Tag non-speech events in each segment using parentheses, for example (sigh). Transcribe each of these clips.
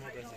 মতো আছে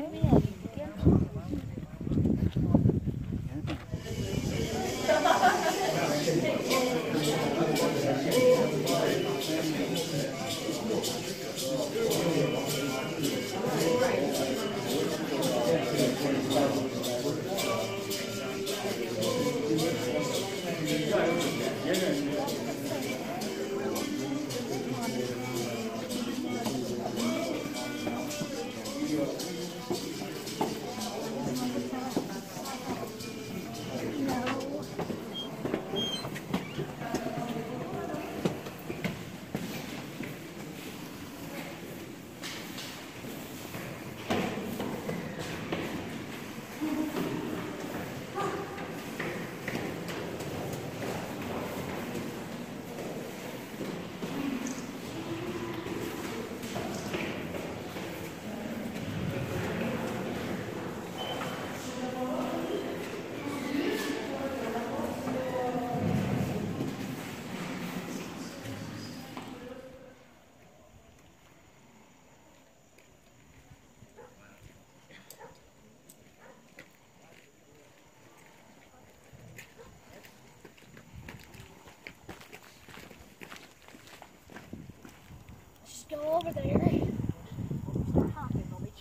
Okay.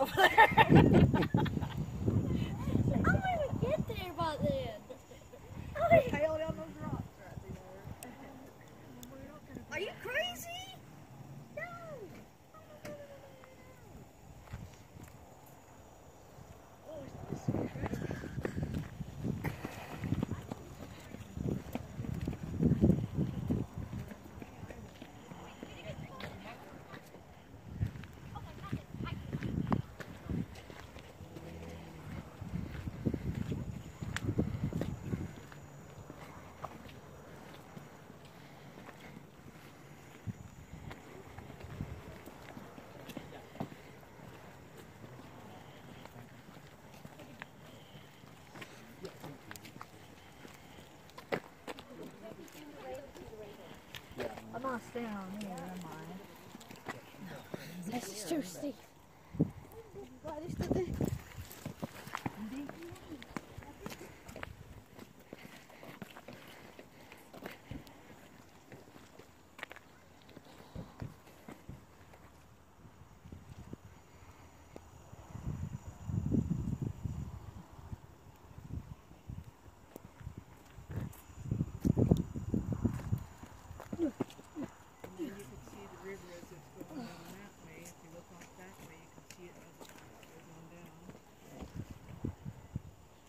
Over there. (laughs) I'm gonna get there by then. Tail down those rocks right there. Are you crazy? No. On here, am I? This is too steep. Why they stood there?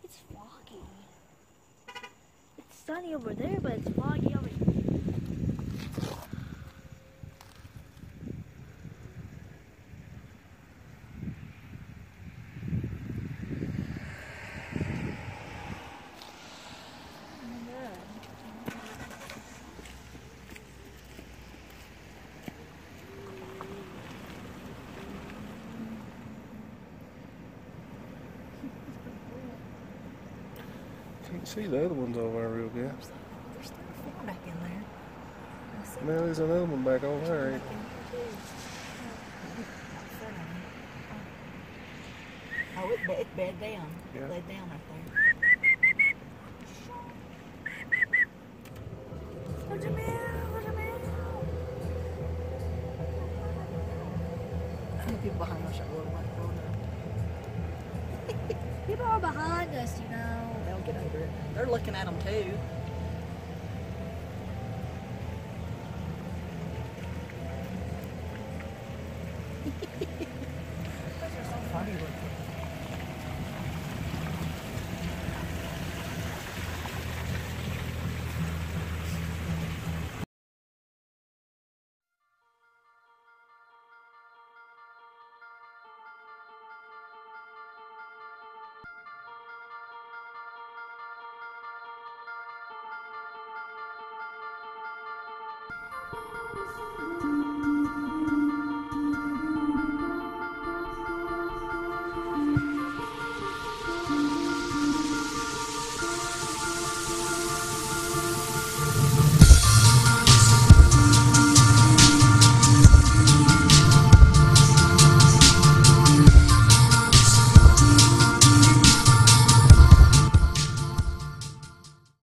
It's foggy. It's sunny over there, but it's foggy over here. Can't see the other ones over there real good. There's three or four back in there. I see Now there's another one back over there. ain't back in there too. Oh, it's bed, it's bed down. Yeah. Laid down right there. What's a meow? What's a meow? The people behind us are going like going up. People are behind us, you know. Get it. They're looking at them too.